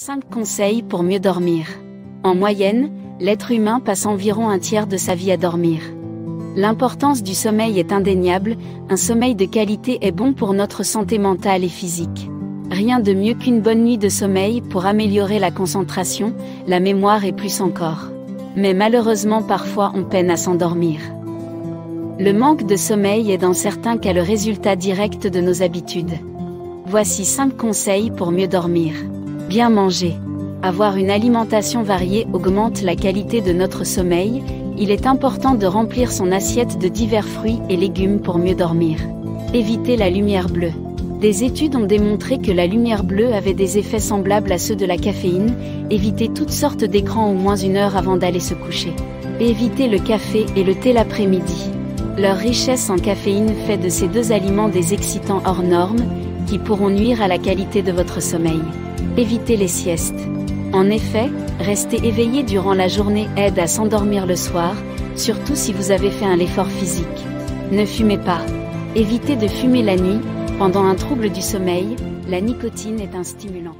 5 conseils pour mieux dormir. En moyenne, l'être humain passe environ un tiers de sa vie à dormir. L'importance du sommeil est indéniable, un sommeil de qualité est bon pour notre santé mentale et physique. Rien de mieux qu'une bonne nuit de sommeil pour améliorer la concentration, la mémoire et plus encore. Mais malheureusement parfois on peine à s'endormir. Le manque de sommeil est dans certains cas le résultat direct de nos habitudes. Voici 5 conseils pour mieux dormir. Bien manger. Avoir une alimentation variée augmente la qualité de notre sommeil, il est important de remplir son assiette de divers fruits et légumes pour mieux dormir. Éviter la lumière bleue. Des études ont démontré que la lumière bleue avait des effets semblables à ceux de la caféine, éviter toutes sortes d'écrans au moins une heure avant d'aller se coucher. Éviter le café et le thé l'après-midi. Leur richesse en caféine fait de ces deux aliments des excitants hors normes, qui pourront nuire à la qualité de votre sommeil. Évitez les siestes. En effet, rester éveillé durant la journée aide à s'endormir le soir, surtout si vous avez fait un effort physique. Ne fumez pas. Évitez de fumer la nuit, pendant un trouble du sommeil, la nicotine est un stimulant.